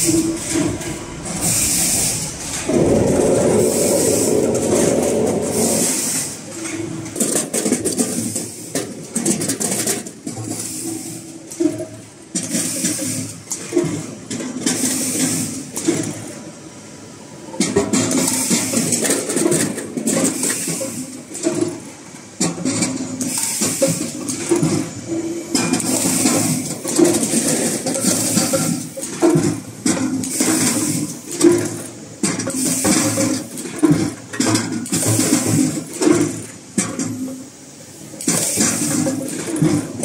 そうか。you